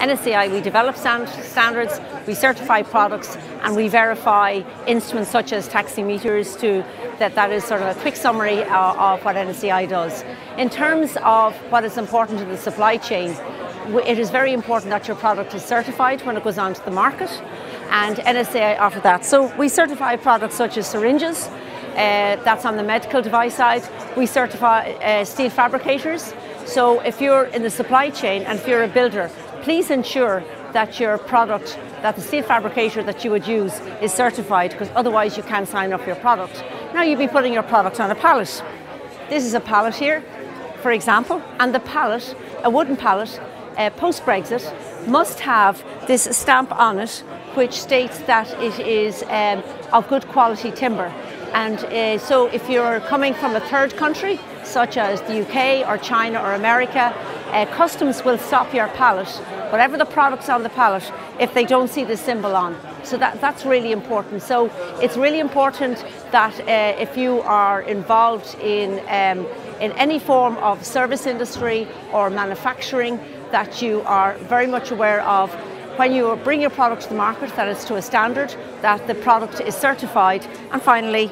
NSAI, we develop stand standards, we certify products, and we verify instruments such as taximeters to that that is sort of a quick summary of, of what NSAI does. In terms of what is important to the supply chain, it is very important that your product is certified when it goes onto the market, and NSAI offer that. So we certify products such as syringes, uh, that's on the medical device side. We certify uh, steel fabricators. So if you're in the supply chain and if you're a builder, please ensure that your product, that the steel fabricator that you would use is certified because otherwise you can't sign up your product. Now you'd be putting your product on a pallet. This is a pallet here, for example, and the pallet, a wooden pallet, uh, post-Brexit, must have this stamp on it which states that it is um, of good quality timber. And uh, so if you're coming from a third country, such as the UK or China or America, uh, customs will stop your pallet, whatever the product's on the pallet, if they don't see the symbol on. So that, that's really important. So it's really important that uh, if you are involved in, um, in any form of service industry or manufacturing, that you are very much aware of when you bring your product to the market that it's to a standard, that the product is certified, and finally,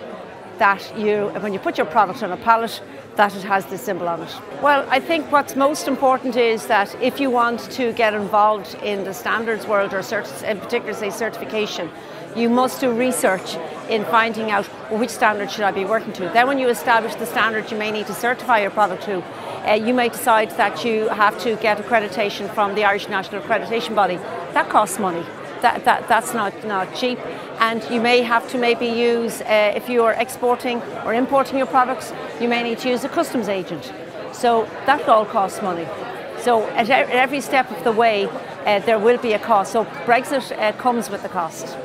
that you, when you put your product on a pallet, that it has this symbol on it. Well, I think what's most important is that if you want to get involved in the standards world, or in particular, say, certification, you must do research in finding out well, which standard should I be working to. Then when you establish the standard you may need to certify your product to, uh, you may decide that you have to get accreditation from the Irish National Accreditation Body. That costs money. That, that, that's not, not cheap. And you may have to maybe use, uh, if you are exporting or importing your products, you may need to use a customs agent. So that all costs money. So at every step of the way, uh, there will be a cost. So Brexit uh, comes with the cost.